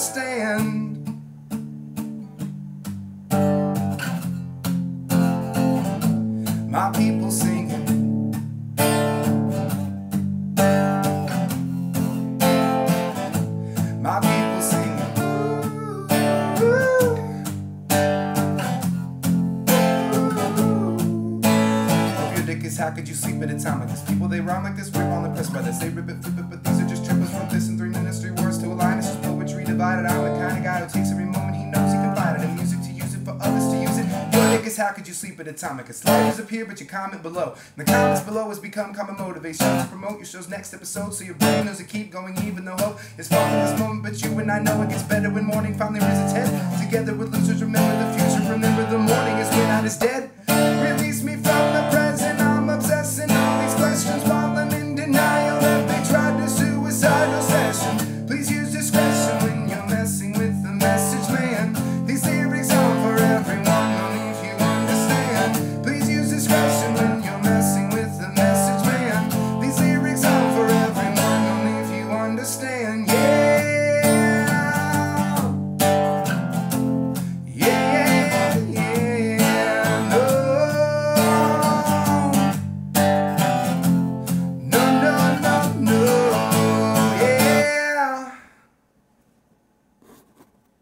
understand. My people singing. My people singing. Ooh, ooh, ooh. Hope your dick is how could you sleep at a time like this? People they rhyme like this, rip on the press brothers. They rip it, flip it, but divided. I'm the kind of guy who takes every moment he knows he can find it. the music to use it for others to use it. Yo niggas, how could you sleep at a time? I sliders appear, but your comment below. And the comments below has become common motivation to promote your show's next episode. So your brain knows to keep going even though hope is falling this moment. But you and I know it gets better when morning finally raises head. Together with losers, remember the future. Remember the morning is when night is dead.